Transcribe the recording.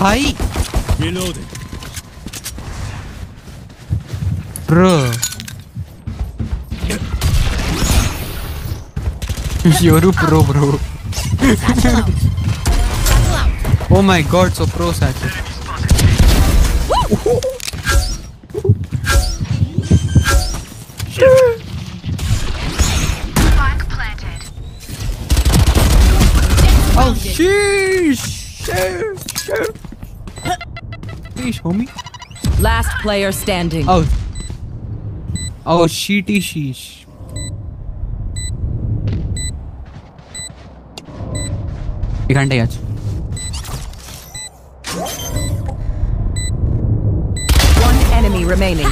Bhai. Reloading. Bro. Yoru pro bro. oh my god, so pro satchel. sheesh! Sheesh, sheesh, homie. Last player standing. Oh. Oh, sheety sheesh. এখানটাই আছে One enemy remaining.